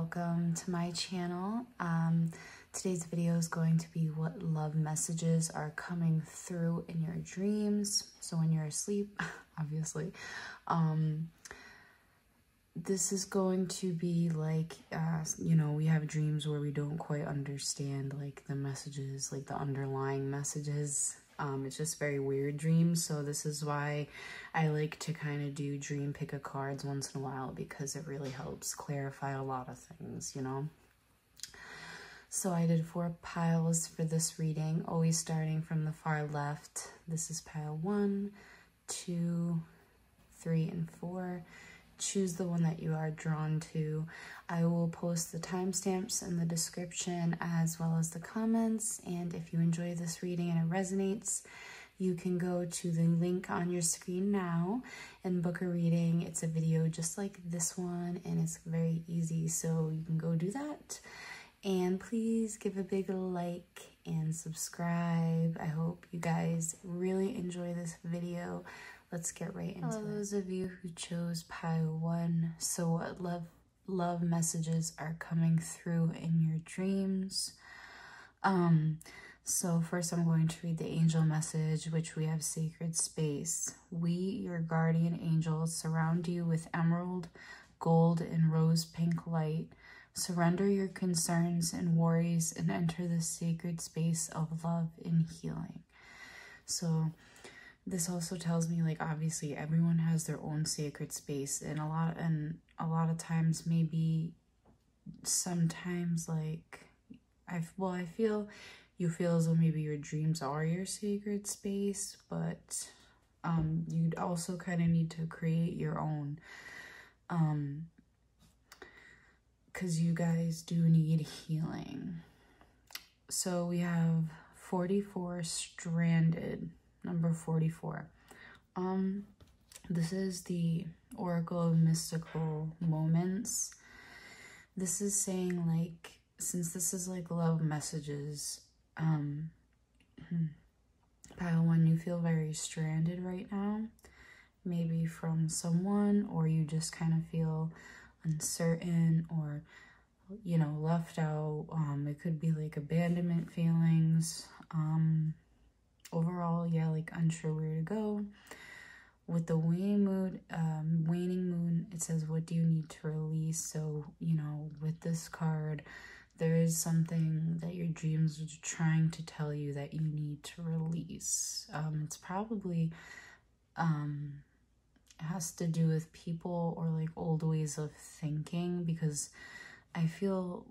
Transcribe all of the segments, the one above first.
welcome to my channel. Um, today's video is going to be what love messages are coming through in your dreams. So when you're asleep, obviously. Um, this is going to be like, uh, you know, we have dreams where we don't quite understand like the messages, like the underlying messages um, it's just very weird dreams. So this is why I like to kind of do dream pick a cards once in a while because it really helps clarify a lot of things, you know. So I did four piles for this reading, always starting from the far left. This is pile one, two, three, and four choose the one that you are drawn to. I will post the timestamps in the description as well as the comments. And if you enjoy this reading and it resonates, you can go to the link on your screen now and book a reading. It's a video just like this one and it's very easy. So you can go do that. And please give a big like and subscribe. I hope you guys really enjoy this video let's get right into Hello, it. those of you who chose pile one. So what love love messages are coming through in your dreams? Um, so first I'm going to read the angel message, which we have sacred space. We, your guardian angels, surround you with emerald, gold, and rose pink light. Surrender your concerns and worries and enter the sacred space of love and healing. So this also tells me like obviously everyone has their own sacred space and a lot and a lot of times maybe sometimes like I well I feel you feel as though maybe your dreams are your sacred space but um you'd also kind of need to create your own um because you guys do need healing. So we have 44 stranded number 44. Um, this is the Oracle of Mystical Moments. This is saying like, since this is like love messages, um, hmm, pile one, you feel very stranded right now, maybe from someone, or you just kind of feel uncertain or, you know, left out. Um, it could be like abandonment feelings, um, overall, yeah, like unsure where to go. With the waning moon, um, waning moon, it says, what do you need to release? So, you know, with this card, there is something that your dreams are trying to tell you that you need to release. Um, it's probably, um, has to do with people or like old ways of thinking because I feel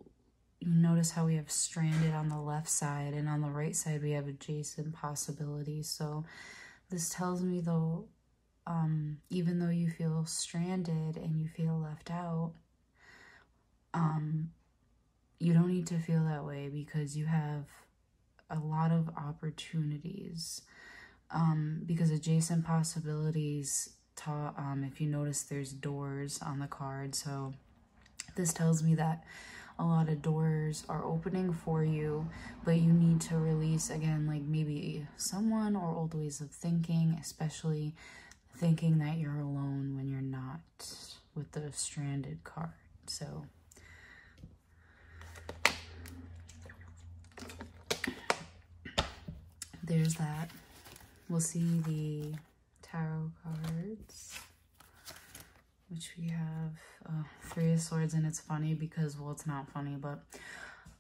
you notice how we have stranded on the left side and on the right side we have adjacent possibilities. So this tells me though, um, even though you feel stranded and you feel left out, um, you don't need to feel that way because you have a lot of opportunities. Um, because adjacent possibilities, ta um, if you notice there's doors on the card. So this tells me that a lot of doors are opening for you, but you need to release again, like maybe someone or old ways of thinking, especially thinking that you're alone when you're not with the stranded card. So there's that. We'll see the tarot cards which we have uh, Three of Swords, and it's funny because, well, it's not funny, but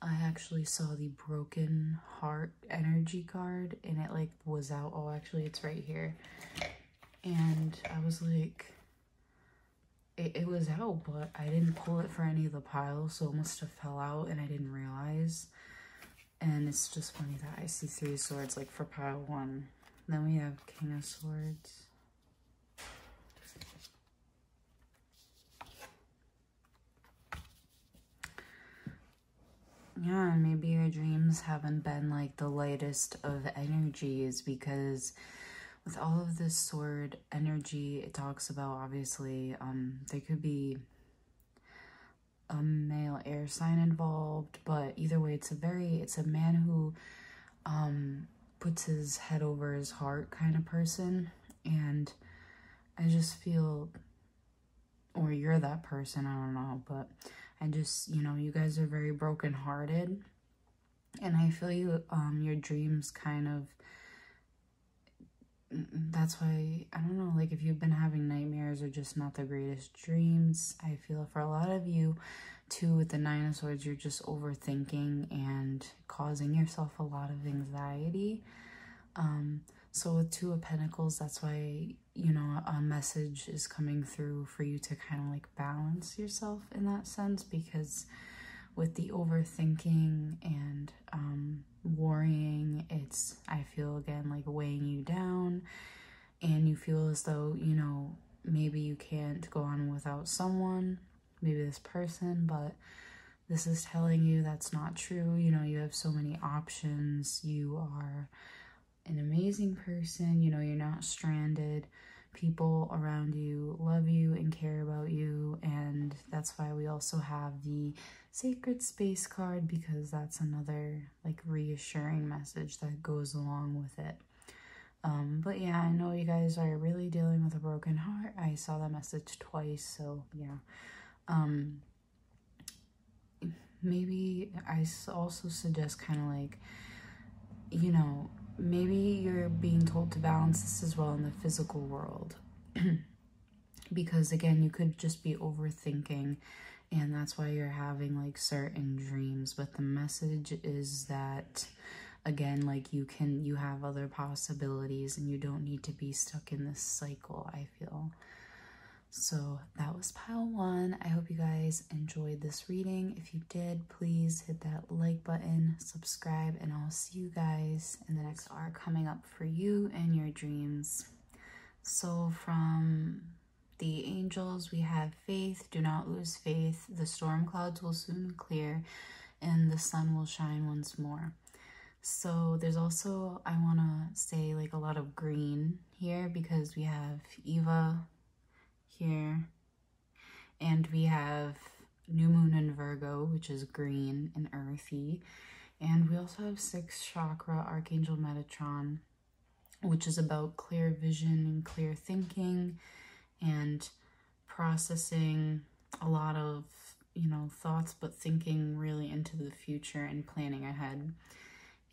I actually saw the Broken Heart energy card, and it, like, was out. Oh, actually, it's right here. And I was like, it, it was out, but I didn't pull it for any of the piles, so it must have fell out, and I didn't realize. And it's just funny that I see Three Swords, like, for pile one. Then we have King of Swords. Yeah, maybe your dreams haven't been like the lightest of energies because with all of this sword energy it talks about obviously um there could be a male air sign involved but either way it's a very it's a man who um puts his head over his heart kind of person and i just feel or you're that person i don't know but I just, you know, you guys are very brokenhearted. And I feel you, um, your dreams kind of, that's why, I don't know, like if you've been having nightmares or just not the greatest dreams, I feel for a lot of you, too, with the Nine of Swords, you're just overthinking and causing yourself a lot of anxiety. Um, so with Two of Pentacles, that's why, you know, a message is coming through for you to kind of like balance yourself in that sense because with the overthinking and um, worrying, it's, I feel again, like weighing you down and you feel as though, you know, maybe you can't go on without someone, maybe this person, but this is telling you that's not true. You know, you have so many options. You are an amazing person. You know, you're not stranded. People around you love you and care about you. And that's why we also have the sacred space card because that's another like reassuring message that goes along with it. Um, but yeah, I know you guys are really dealing with a broken heart. I saw that message twice, so yeah. Um, maybe I also suggest kind of like, you know, maybe you're being told to balance this as well in the physical world. because again, you could just be overthinking and that's why you're having like certain dreams. But the message is that again, like you can, you have other possibilities and you don't need to be stuck in this cycle, I feel. So that was pile one. I hope you guys enjoyed this reading. If you did, please hit that like button, subscribe, and I'll see you guys in the next are coming up for you and your dreams. So from the angels, we have faith. Do not lose faith. The storm clouds will soon clear and the sun will shine once more. So there's also, I want to say like a lot of green here because we have Eva, here. And we have New Moon in Virgo, which is green and earthy. And we also have sixth chakra, Archangel Metatron, which is about clear vision and clear thinking and processing a lot of, you know, thoughts, but thinking really into the future and planning ahead.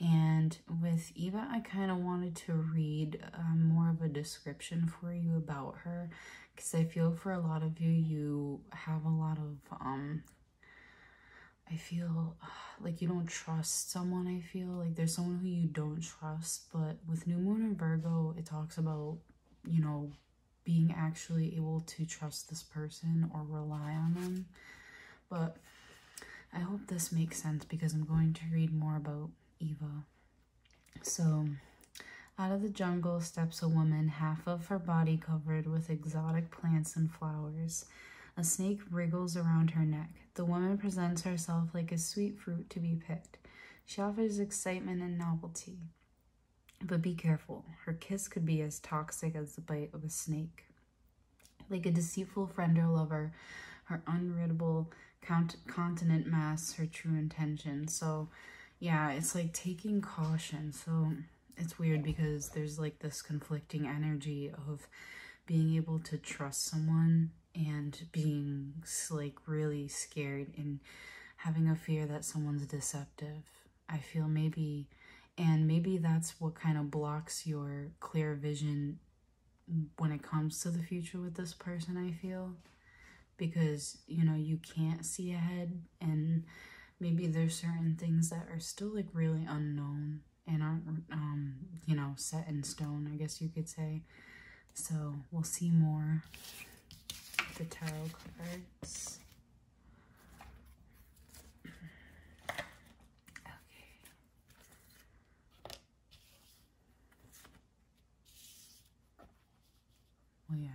And with Eva, I kind of wanted to read um, more of a description for you about her because I feel for a lot of you, you have a lot of, um, I feel like you don't trust someone. I feel like there's someone who you don't trust, but with New Moon and Virgo, it talks about, you know, being actually able to trust this person or rely on them. But I hope this makes sense because I'm going to read more about Eva. So, out of the jungle steps a woman, half of her body covered with exotic plants and flowers. A snake wriggles around her neck. The woman presents herself like a sweet fruit to be picked. She offers excitement and novelty. But be careful, her kiss could be as toxic as the bite of a snake. Like a deceitful friend or lover, her unreadable count continent masks her true intention. So, yeah, it's like taking caution. So, it's weird because there's like this conflicting energy of being able to trust someone and being like really scared and having a fear that someone's deceptive. I feel maybe, and maybe that's what kind of blocks your clear vision when it comes to the future with this person, I feel. Because, you know, you can't see ahead and maybe there's certain things that are still like really unknown and aren't, um, you know, set in stone, I guess you could say. So we'll see more the tarot cards. Okay. Well, yeah.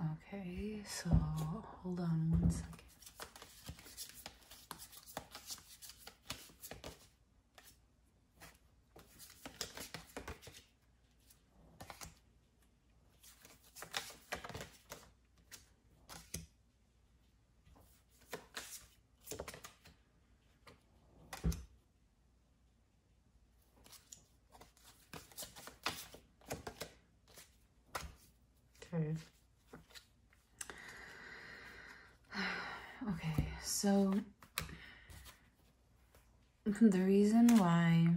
Okay, so hold on one second. So the reason why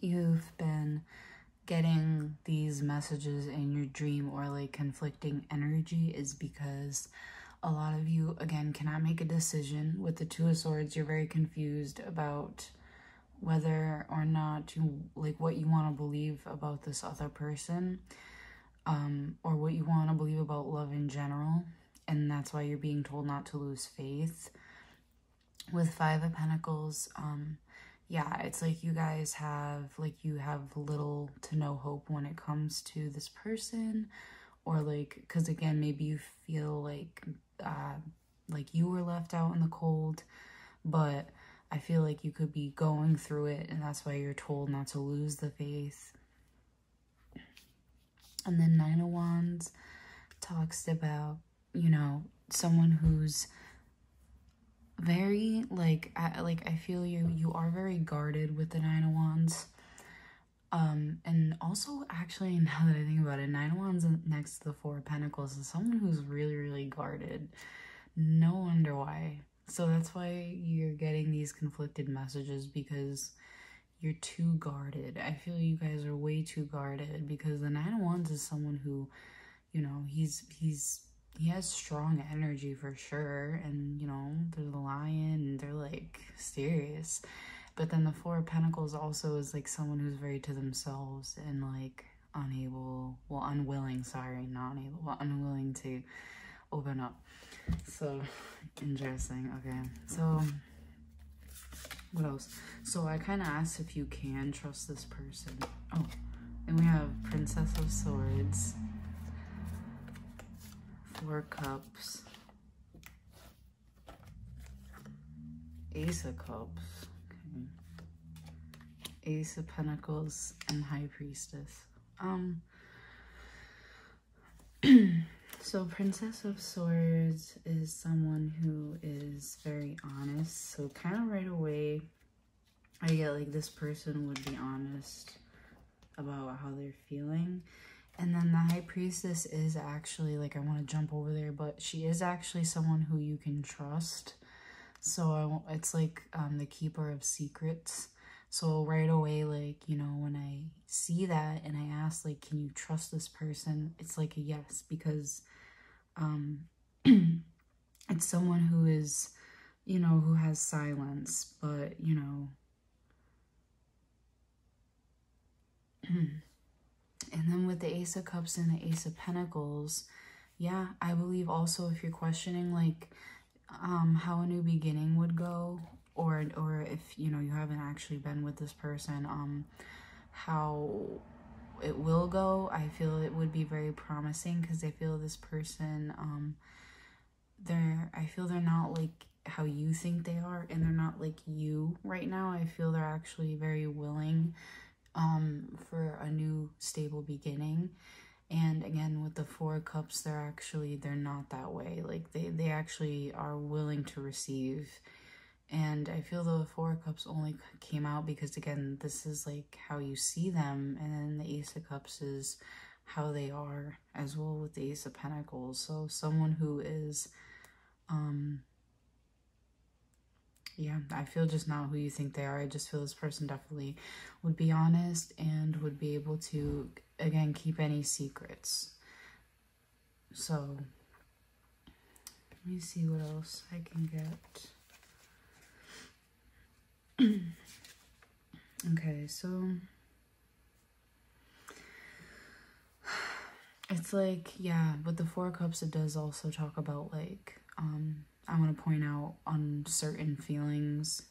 you've been getting these messages in your dream or like conflicting energy is because a lot of you again cannot make a decision. With the two of swords you're very confused about whether or not you like what you want to believe about this other person um or what you want to believe about love in general. And that's why you're being told not to lose faith with five of pentacles um yeah it's like you guys have like you have little to no hope when it comes to this person or like because again maybe you feel like uh like you were left out in the cold but i feel like you could be going through it and that's why you're told not to lose the faith. And then nine of wands talks about you know, someone who's very like I, like I feel you you are very guarded with the nine of wands. Um, and also actually now that I think about it, nine of wands next to the four of pentacles is someone who's really, really guarded. No wonder why. So that's why you're getting these conflicted messages because you're too guarded. I feel you guys are way too guarded because the nine of wands is someone who, you know, he's he's he has strong energy for sure and you know they're the lion and they're like serious. But then the four of pentacles also is like someone who's very to themselves and like unable well unwilling sorry not unable but unwilling to open up. So interesting okay. So what else? So i kind of asked if you can trust this person. Oh and we have princess of swords Four Cups. Ace of Cups. Okay. Ace of Pentacles and High Priestess. Um. so Princess of Swords is someone who is very honest. So kind of right away, I get like this person would be honest about how they're feeling and then the high priestess is actually, like, I want to jump over there, but she is actually someone who you can trust. So I, it's like um, the keeper of secrets. So right away, like, you know, when I see that and I ask, like, can you trust this person? It's like a yes, because um, it's someone who is, you know, who has silence, but, you know, And then with the Ace of Cups and the Ace of Pentacles, yeah, I believe also if you're questioning like um, how a new beginning would go, or or if you know you haven't actually been with this person, um, how it will go, I feel it would be very promising because I feel this person, um, they're I feel they're not like how you think they are, and they're not like you right now. I feel they're actually very willing um, for a new stable beginning. And again, with the four cups, they're actually, they're not that way. Like they, they actually are willing to receive. And I feel the four cups only came out because again, this is like how you see them. And then the ace of cups is how they are as well with the ace of pentacles. So someone who is, um, yeah, I feel just not who you think they are. I just feel this person definitely would be honest and would be able to, again, keep any secrets. So, let me see what else I can get. okay, so it's like, yeah, with the Four Cups, it does also talk about like, um, I want to point out uncertain feelings.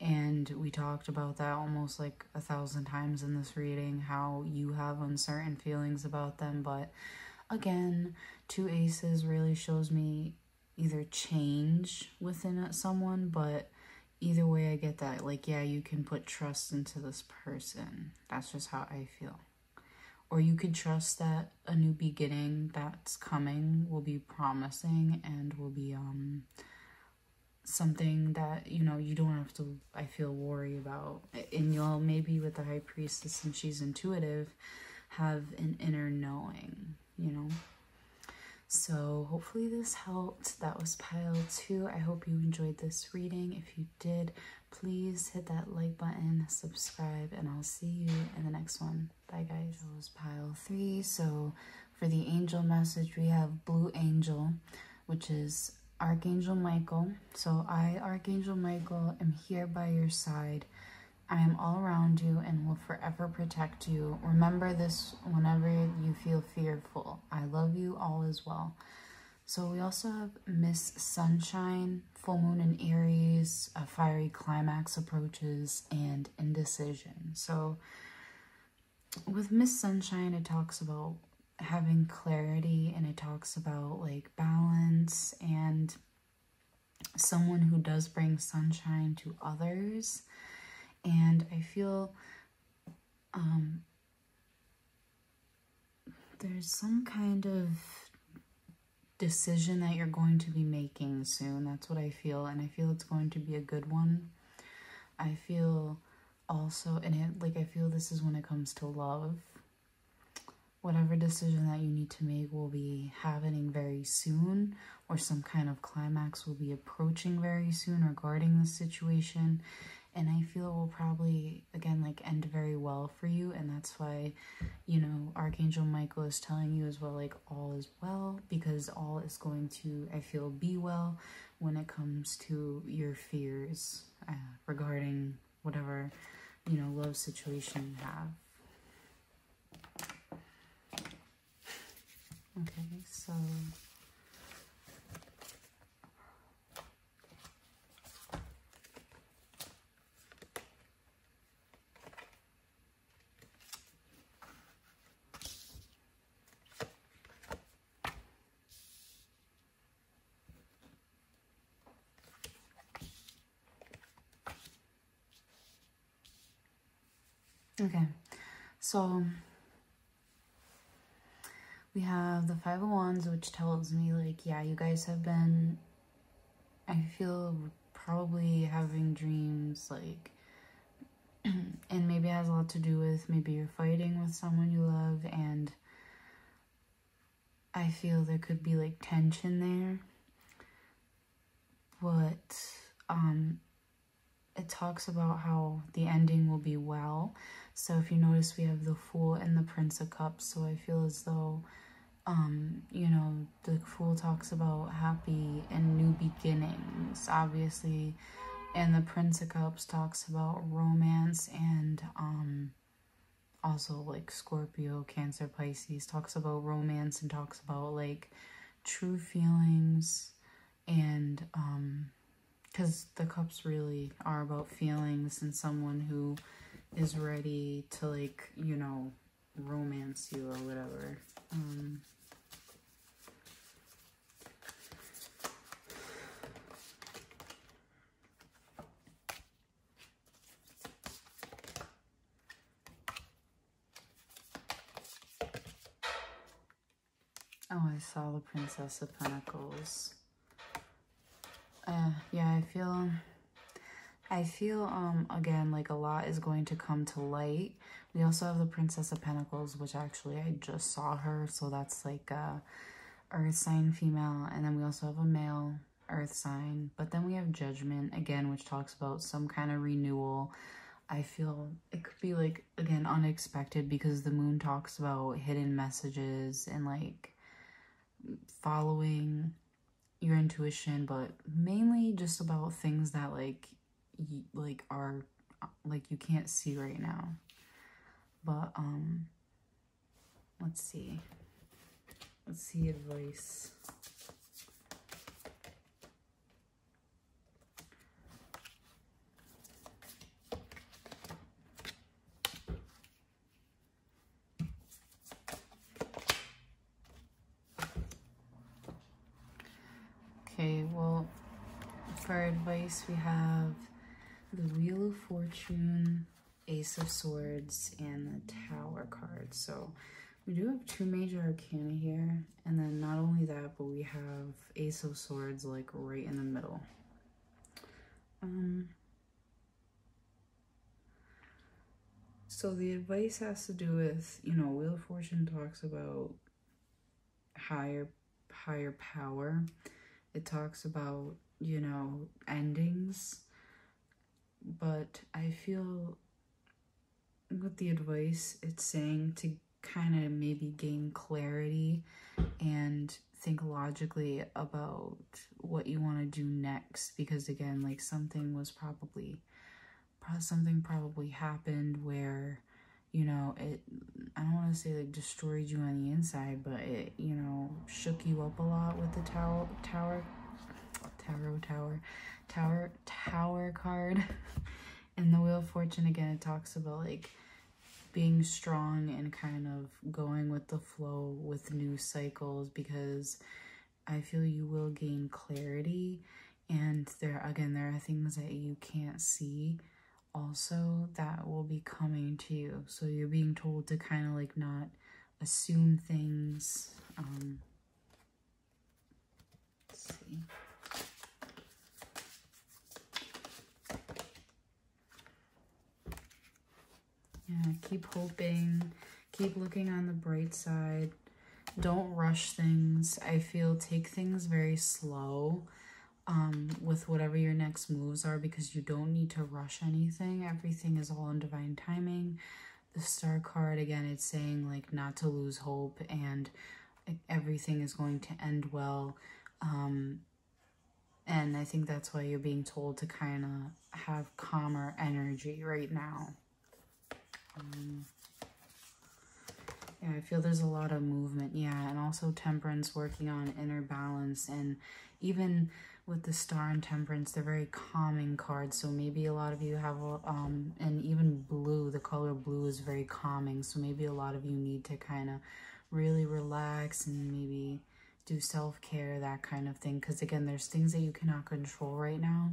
And we talked about that almost like a thousand times in this reading, how you have uncertain feelings about them. But again, two aces really shows me either change within someone, but either way, I get that. Like, yeah, you can put trust into this person. That's just how I feel or you could trust that a new beginning that's coming will be promising and will be um something that you know you don't have to i feel worry about. And you'll maybe with the high priestess and she's intuitive have an inner knowing you know So hopefully this helped. That was pile two. I hope you enjoyed this reading. If you did, please hit that like button, subscribe, and I'll see you in the next one. Bye guys. That was pile three. So for the angel message, we have Blue Angel, which is Archangel Michael. So I, Archangel Michael, am here by your side. I am all around you and will forever protect you. Remember this whenever you feel fearful. I love you, all is well. So we also have Miss Sunshine, full moon in Aries, a fiery climax approaches, and indecision. So with Miss Sunshine, it talks about having clarity and it talks about like balance and someone who does bring sunshine to others and I feel um, there's some kind of decision that you're going to be making soon. That's what I feel, and I feel it's going to be a good one. I feel also, and it like I feel this is when it comes to love. Whatever decision that you need to make will be happening very soon, or some kind of climax will be approaching very soon regarding the situation and I feel it will probably again like end very well for you and that's why you know Archangel Michael is telling you as well like all is well because all is going to I feel be well when it comes to your fears uh, regarding whatever you know love situation you have. Okay so Okay, so we have the Five of Wands, which tells me, like, yeah, you guys have been, I feel, probably having dreams, like, and maybe it has a lot to do with maybe you're fighting with someone you love, and I feel there could be, like, tension there. But, um, it talks about how the ending will be well. So if you notice, we have the Fool and the Prince of Cups. So I feel as though, um, you know, the Fool talks about happy and new beginnings, obviously. And the Prince of Cups talks about romance and, um, also like Scorpio, Cancer, Pisces talks about romance and talks about like true feelings and, um, because the cups really are about feelings and someone who is ready to like you know romance you or whatever um Oh, I saw the Princess of Pentacles. Uh, yeah, I feel, I feel, um, again, like a lot is going to come to light. We also have the Princess of Pentacles, which actually I just saw her. So that's like a earth sign female. And then we also have a male earth sign. But then we have Judgment, again, which talks about some kind of renewal. I feel it could be like, again, unexpected because the moon talks about hidden messages and like following your intuition, but mainly just about things that like like are like you can't see right now. But um let's see. Let's see advice. Okay, well, for advice, we have the Wheel of Fortune, Ace of Swords, and the Tower card. So we do have two major arcana here. And then not only that, but we have Ace of Swords like right in the middle. Um, so the advice has to do with, you know, Wheel of Fortune talks about higher higher power. It talks about, you know, endings. But I feel with the advice, it's saying to kind of maybe gain clarity and think logically about what you want to do next because again like something was probably something probably happened where you know it i don't want to say like destroyed you on the inside but it you know shook you up a lot with the tower tower tarot tower tower tower card. And the wheel of fortune again it talks about like being strong and kind of going with the flow with new cycles because I feel you will gain clarity. And there again there are things that you can't see also that will be coming to you. So you're being told to kind of like not assume things. Um see Yeah, keep hoping, keep looking on the bright side. Don't rush things. I feel take things very slow um, with whatever your next moves are because you don't need to rush anything. Everything is all in divine timing. The star card, again, it's saying like not to lose hope and everything is going to end well. Um, and I think that's why you're being told to kind of have calmer energy right now. Um, yeah, I feel there's a lot of movement. Yeah, and also temperance working on inner balance. And even with the star and temperance, they're very calming cards. So maybe a lot of you have, um, and even blue, the color blue is very calming. So maybe a lot of you need to kind of really relax and maybe do self-care, that kind of thing. Because again, there's things that you cannot control right now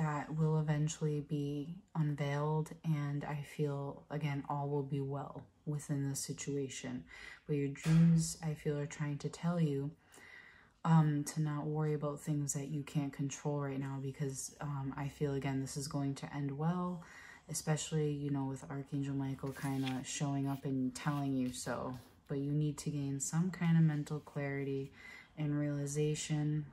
that will eventually be unveiled and I feel again all will be well within the situation. But your dreams I feel are trying to tell you um to not worry about things that you can't control right now because um I feel again this is going to end well especially you know with Archangel Michael kind of showing up and telling you so. But you need to gain some kind of mental clarity and realization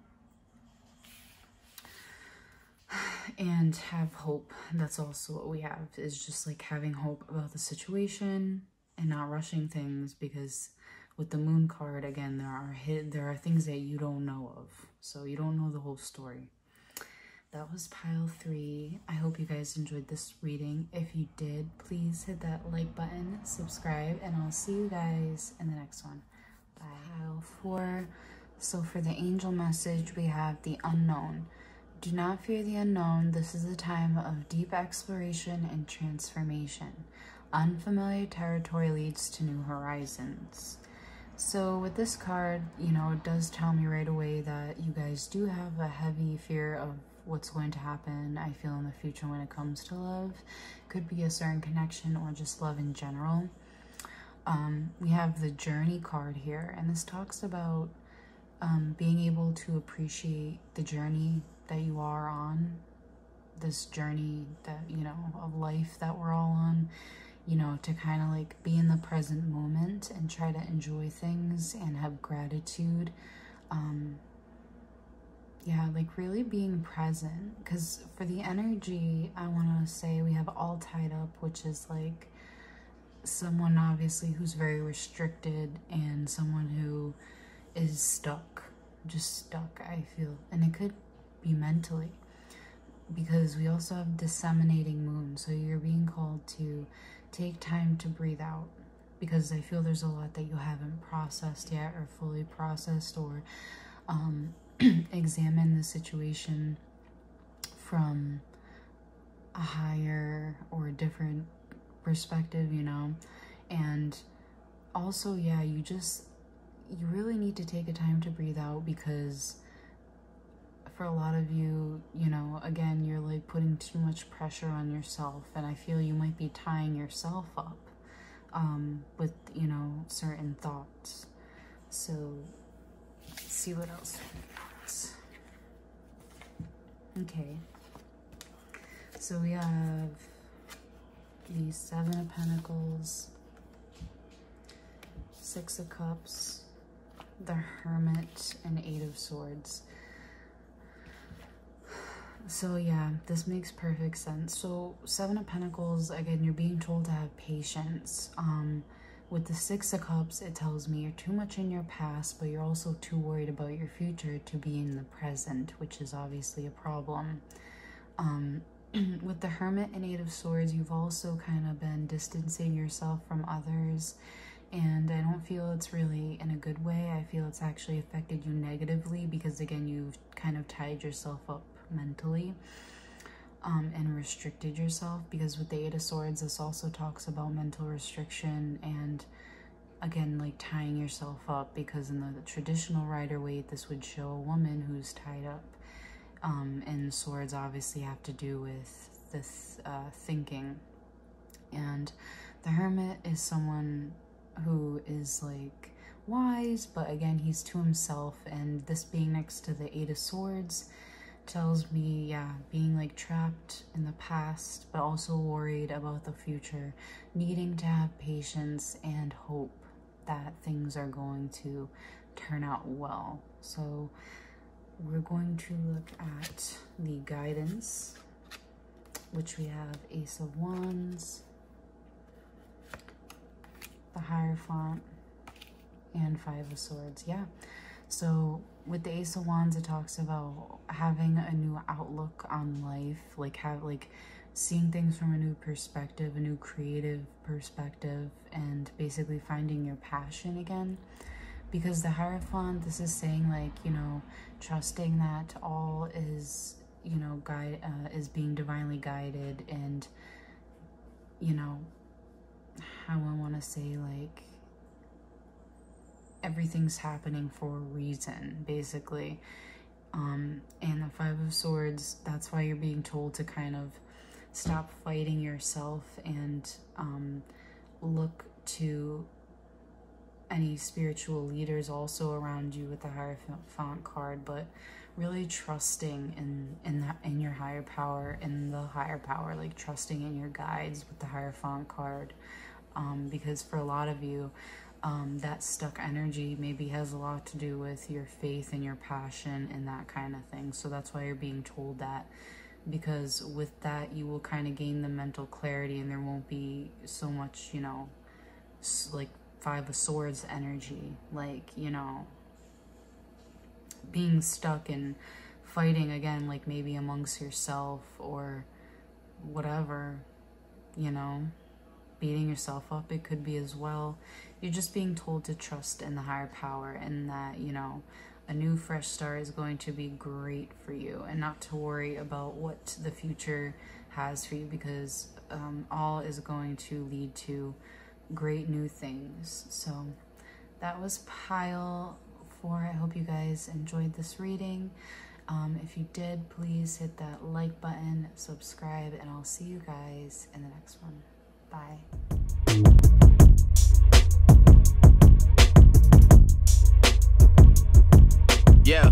and have hope. That's also what we have is just like having hope about the situation and not rushing things because with the moon card again there are hit there are things that you don't know of. So you don't know the whole story. That was pile three. I hope you guys enjoyed this reading. If you did please hit that like button subscribe and i'll see you guys in the next one. Bye pile four. So for the angel message we have the unknown do not fear the unknown. This is a time of deep exploration and transformation. Unfamiliar territory leads to new horizons. So with this card, you know, it does tell me right away that you guys do have a heavy fear of what's going to happen, I feel, in the future when it comes to love. Could be a certain connection or just love in general. Um, we have the journey card here, and this talks about um, being able to appreciate the journey that you are on, this journey that, you know, of life that we're all on, you know, to kind of like be in the present moment and try to enjoy things and have gratitude. Um, yeah, like really being present. Because for the energy, I want to say we have all tied up, which is like someone obviously who's very restricted and someone who is stuck, just stuck, I feel. And it could be mentally because we also have disseminating moon so you're being called to take time to breathe out because I feel there's a lot that you haven't processed yet or fully processed or um, examine the situation from a higher or a different perspective, you know, and also, yeah, you just, you really need to take a time to breathe out because for a lot of you, you know, again, you're like putting too much pressure on yourself, and I feel you might be tying yourself up um, with, you know, certain thoughts. So, see what else Okay. So we have the Seven of Pentacles, Six of Cups, the Hermit and Eight of Swords. So yeah, this makes perfect sense. So Seven of Pentacles, again, you're being told to have patience. Um, with the Six of Cups, it tells me you're too much in your past, but you're also too worried about your future to be in the present, which is obviously a problem. Um, with the Hermit and Eight of Swords, you've also kind of been distancing yourself from others, and I don't feel it's really in a good way. I feel it's actually affected you negatively because, again, you've kind of tied yourself up mentally um, and restricted yourself because with the Eight of Swords, this also talks about mental restriction and again, like tying yourself up because in the, the traditional Rider Waite, this would show a woman who's tied up. Um, and swords obviously have to do with this uh, thinking. And the Hermit is someone who is like wise, but again, he's to himself. And this being next to the Eight of Swords, tells me, yeah, being like trapped in the past, but also worried about the future, needing to have patience and hope that things are going to turn out well. So we're going to look at the guidance, which we have Ace of Wands, the Hierophant, and Five of Swords. Yeah. So with the Ace of Wands, it talks about having a new outlook on life, like have like seeing things from a new perspective, a new creative perspective, and basically finding your passion again. Because the Hierophant, this is saying like, you know, trusting that all is, you know, guide uh, is being divinely guided and, you know, how I want to say like everything's happening for a reason, basically. Um, and the Five of Swords, that's why you're being told to kind of stop fighting yourself and um, look to any spiritual leaders also around you with the Hierophant card, but really trusting in in in your higher power, in the higher power, like trusting in your guides with the Hierophant card, um, because for a lot of you, um, that stuck energy maybe has a lot to do with your faith and your passion and that kind of thing. So that's why you're being told that because with that you will kind of gain the mental clarity and there won't be so much, you know, like five of swords energy, like, you know, being stuck and fighting again, like maybe amongst yourself or whatever, you know beating yourself up. It could be as well. You're just being told to trust in the higher power and that, you know, a new fresh start is going to be great for you and not to worry about what the future has for you because um, all is going to lead to great new things. So that was pile four. I hope you guys enjoyed this reading. Um, if you did, please hit that like button, subscribe, and I'll see you guys in the next one. Bye. Yeah.